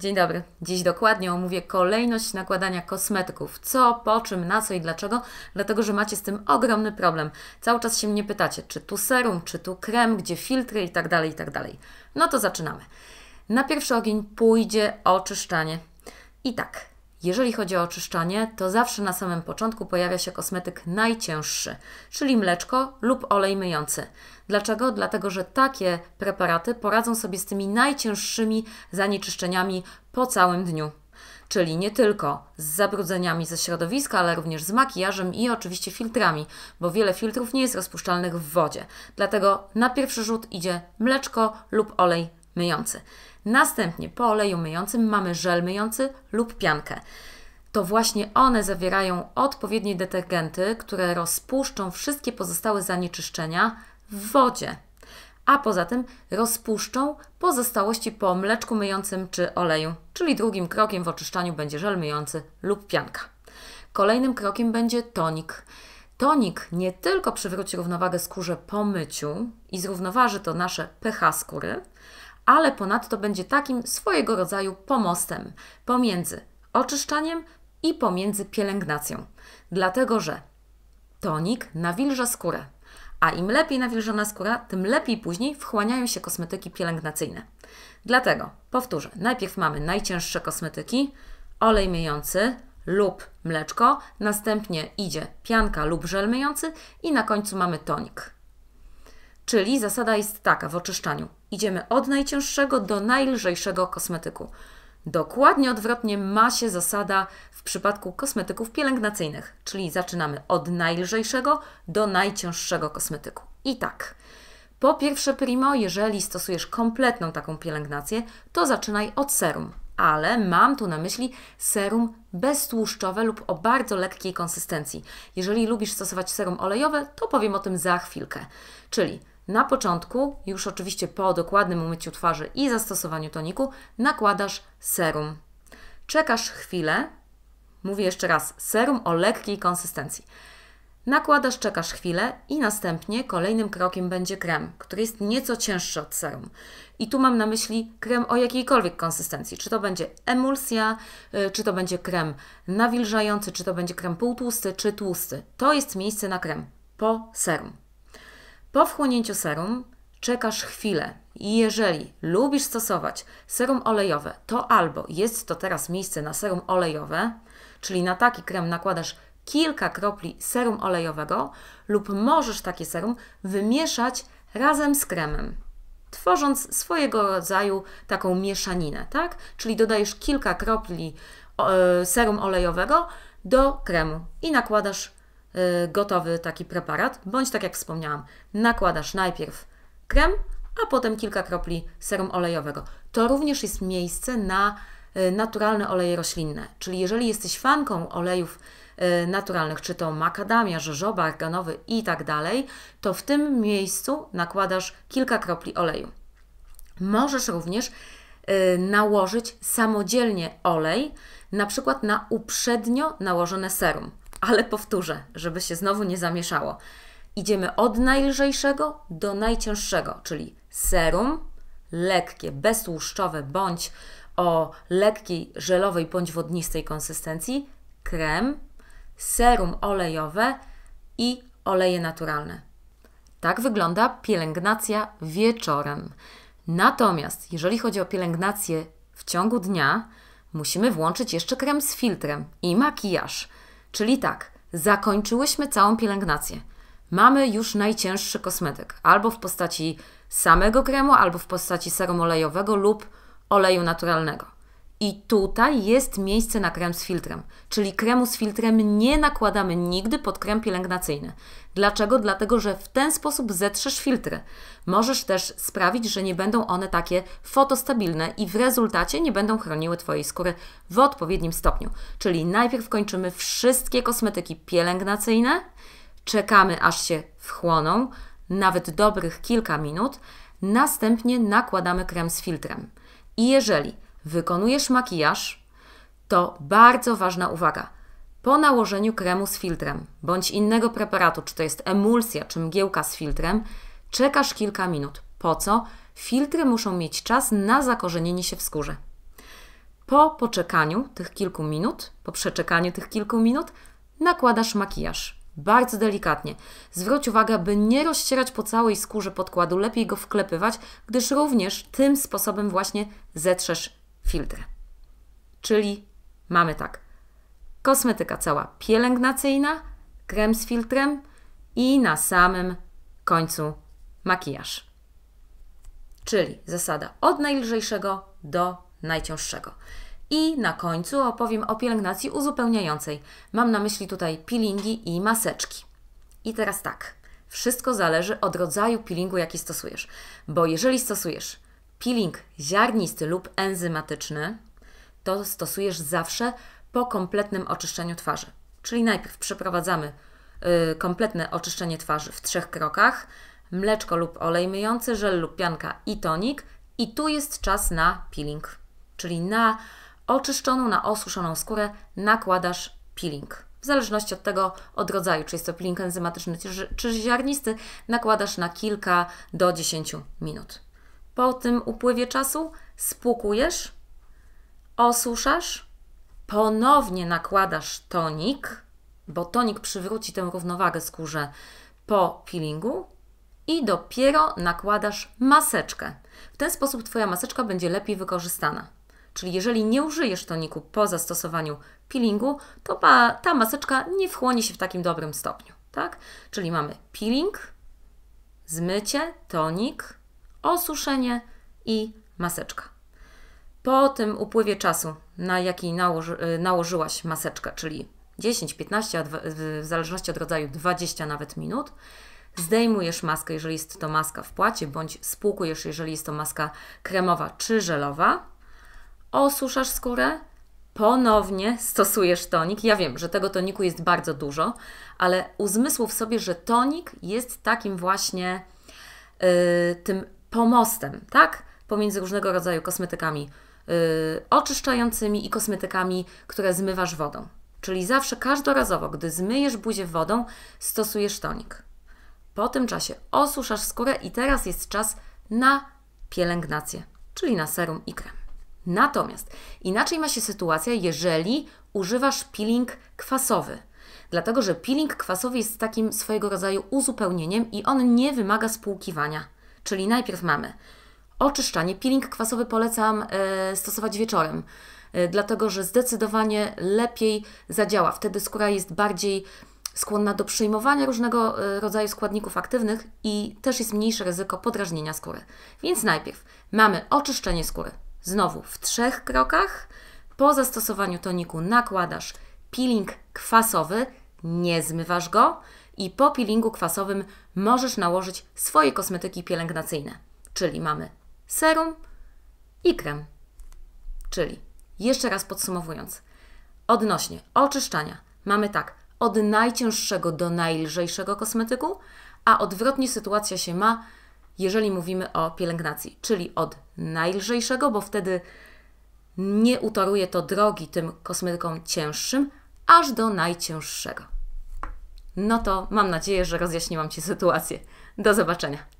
Dzień dobry. Dziś dokładnie omówię kolejność nakładania kosmetyków. Co, po czym, na co i dlaczego. Dlatego, że macie z tym ogromny problem. Cały czas się mnie pytacie, czy tu serum, czy tu krem, gdzie filtry i tak dalej, i tak dalej. No to zaczynamy. Na pierwszy ogień pójdzie oczyszczanie. I tak, jeżeli chodzi o oczyszczanie, to zawsze na samym początku pojawia się kosmetyk najcięższy, czyli mleczko lub olej myjący. Dlaczego? Dlatego, że takie preparaty poradzą sobie z tymi najcięższymi zanieczyszczeniami po całym dniu. Czyli nie tylko z zabrudzeniami ze środowiska, ale również z makijażem i oczywiście filtrami, bo wiele filtrów nie jest rozpuszczalnych w wodzie. Dlatego na pierwszy rzut idzie mleczko lub olej myjący. Następnie po oleju myjącym mamy żel myjący lub piankę. To właśnie one zawierają odpowiednie detergenty, które rozpuszczą wszystkie pozostałe zanieczyszczenia w wodzie. A poza tym rozpuszczą pozostałości po mleczku myjącym czy oleju, czyli drugim krokiem w oczyszczaniu będzie żel myjący lub pianka. Kolejnym krokiem będzie tonik. Tonik nie tylko przywróci równowagę skórze po myciu i zrównoważy to nasze pH skóry, ale ponadto będzie takim swojego rodzaju pomostem pomiędzy oczyszczaniem i pomiędzy pielęgnacją. Dlatego, że tonik nawilża skórę, a im lepiej nawilżona skóra, tym lepiej później wchłaniają się kosmetyki pielęgnacyjne. Dlatego, powtórzę, najpierw mamy najcięższe kosmetyki, olej myjący lub mleczko, następnie idzie pianka lub żel myjący i na końcu mamy tonik. Czyli zasada jest taka w oczyszczaniu. Idziemy od najcięższego do najlżejszego kosmetyku. Dokładnie odwrotnie ma się zasada w przypadku kosmetyków pielęgnacyjnych, czyli zaczynamy od najlżejszego do najcięższego kosmetyku. I tak. Po pierwsze, primo, jeżeli stosujesz kompletną taką pielęgnację, to zaczynaj od serum, ale mam tu na myśli serum beztłuszczowe lub o bardzo lekkiej konsystencji. Jeżeli lubisz stosować serum olejowe, to powiem o tym za chwilkę. Czyli na początku, już oczywiście po dokładnym umyciu twarzy i zastosowaniu toniku, nakładasz serum. Czekasz chwilę, mówię jeszcze raz, serum o lekkiej konsystencji. Nakładasz, czekasz chwilę i następnie kolejnym krokiem będzie krem, który jest nieco cięższy od serum. I tu mam na myśli krem o jakiejkolwiek konsystencji. Czy to będzie emulsja, y, czy to będzie krem nawilżający, czy to będzie krem półtłusty, czy tłusty. To jest miejsce na krem po serum. Po wchłonięciu serum czekasz chwilę i jeżeli lubisz stosować serum olejowe, to albo jest to teraz miejsce na serum olejowe, czyli na taki krem nakładasz kilka kropli serum olejowego lub możesz takie serum wymieszać razem z kremem, tworząc swojego rodzaju taką mieszaninę, tak? Czyli dodajesz kilka kropli e, serum olejowego do kremu i nakładasz gotowy taki preparat, bądź tak jak wspomniałam, nakładasz najpierw krem, a potem kilka kropli serum olejowego. To również jest miejsce na y, naturalne oleje roślinne, czyli jeżeli jesteś fanką olejów y, naturalnych, czy to makadamia, żożoba, arganowy i tak dalej, to w tym miejscu nakładasz kilka kropli oleju. Możesz również nałożyć samodzielnie olej, na przykład na uprzednio nałożone serum ale powtórzę, żeby się znowu nie zamieszało. Idziemy od najlżejszego do najcięższego, czyli serum, lekkie, beztłuszczowe bądź o lekkiej, żelowej bądź wodnistej konsystencji, krem, serum olejowe i oleje naturalne. Tak wygląda pielęgnacja wieczorem. Natomiast jeżeli chodzi o pielęgnację w ciągu dnia, musimy włączyć jeszcze krem z filtrem i makijaż. Czyli tak, zakończyłyśmy całą pielęgnację. Mamy już najcięższy kosmetyk, albo w postaci samego kremu, albo w postaci serum olejowego lub oleju naturalnego. I tutaj jest miejsce na krem z filtrem, czyli kremu z filtrem nie nakładamy nigdy pod krem pielęgnacyjny. Dlaczego? Dlatego, że w ten sposób zetrzesz filtry. Możesz też sprawić, że nie będą one takie fotostabilne i w rezultacie nie będą chroniły Twojej skóry w odpowiednim stopniu. Czyli najpierw kończymy wszystkie kosmetyki pielęgnacyjne, czekamy aż się wchłoną, nawet dobrych kilka minut, następnie nakładamy krem z filtrem. I jeżeli wykonujesz makijaż, to bardzo ważna uwaga. Po nałożeniu kremu z filtrem bądź innego preparatu, czy to jest emulsja, czy mgiełka z filtrem, czekasz kilka minut. Po co? Filtry muszą mieć czas na zakorzenienie się w skórze. Po poczekaniu tych kilku minut, po przeczekaniu tych kilku minut, nakładasz makijaż. Bardzo delikatnie. Zwróć uwagę, by nie rozcierać po całej skórze podkładu, lepiej go wklepywać, gdyż również tym sposobem właśnie zetrzesz filtry. Czyli mamy tak: kosmetyka cała pielęgnacyjna, krem z filtrem i na samym końcu makijaż. Czyli zasada od najlżejszego do najcięższego. I na końcu opowiem o pielęgnacji uzupełniającej. Mam na myśli tutaj peelingi i maseczki. I teraz tak, wszystko zależy od rodzaju peelingu, jaki stosujesz. Bo jeżeli stosujesz peeling ziarnisty lub enzymatyczny, to stosujesz zawsze po kompletnym oczyszczeniu twarzy. Czyli najpierw przeprowadzamy y, kompletne oczyszczenie twarzy w trzech krokach: mleczko lub olej myjący, żel lub pianka i tonik. I tu jest czas na peeling, czyli na oczyszczoną, na osuszoną skórę nakładasz peeling. W zależności od tego, od rodzaju, czy jest to peeling enzymatyczny, czy, czy ziarnisty, nakładasz na kilka do 10 minut. Po tym upływie czasu spłukujesz, osuszasz, ponownie nakładasz tonik, bo tonik przywróci tę równowagę skórze po peelingu i dopiero nakładasz maseczkę. W ten sposób Twoja maseczka będzie lepiej wykorzystana. Czyli jeżeli nie użyjesz toniku po zastosowaniu peelingu, to ta maseczka nie wchłonie się w takim dobrym stopniu. Tak? Czyli mamy peeling, zmycie, tonik, osuszenie i maseczka. Po tym upływie czasu, na jaki nałoży, y, nałożyłaś maseczkę, czyli 10, 15, a w zależności od rodzaju 20 nawet minut, zdejmujesz maskę, jeżeli jest to maska w płacie, bądź spłukujesz, jeżeli jest to maska kremowa czy żelowa, osuszasz skórę, ponownie stosujesz tonik. Ja wiem, że tego toniku jest bardzo dużo, ale uzmysłów sobie, że tonik jest takim właśnie yy, tym pomostem, tak? Pomiędzy różnego rodzaju kosmetykami yy, oczyszczającymi i kosmetykami, które zmywasz wodą. Czyli zawsze, każdorazowo, gdy zmyjesz buzię wodą, stosujesz tonik. Po tym czasie osuszasz skórę i teraz jest czas na pielęgnację, czyli na serum i krem. Natomiast inaczej ma się sytuacja, jeżeli używasz peeling kwasowy. Dlatego, że peeling kwasowy jest takim swojego rodzaju uzupełnieniem i on nie wymaga spłukiwania. Czyli najpierw mamy oczyszczanie. Peeling kwasowy polecam e, stosować wieczorem, e, dlatego że zdecydowanie lepiej zadziała. Wtedy skóra jest bardziej skłonna do przyjmowania różnego e, rodzaju składników aktywnych i też jest mniejsze ryzyko podrażnienia skóry. Więc najpierw mamy oczyszczenie skóry. Znowu w trzech krokach. Po zastosowaniu toniku nakładasz peeling kwasowy, nie zmywasz go i po peelingu kwasowym możesz nałożyć swoje kosmetyki pielęgnacyjne. Czyli mamy serum i krem. Czyli jeszcze raz podsumowując, odnośnie oczyszczania mamy tak, od najcięższego do najlżejszego kosmetyku, a odwrotnie sytuacja się ma, jeżeli mówimy o pielęgnacji, czyli od najlżejszego, bo wtedy nie utoruje to drogi tym kosmetykom cięższym, aż do najcięższego. No to mam nadzieję, że rozjaśniłam Ci sytuację. Do zobaczenia.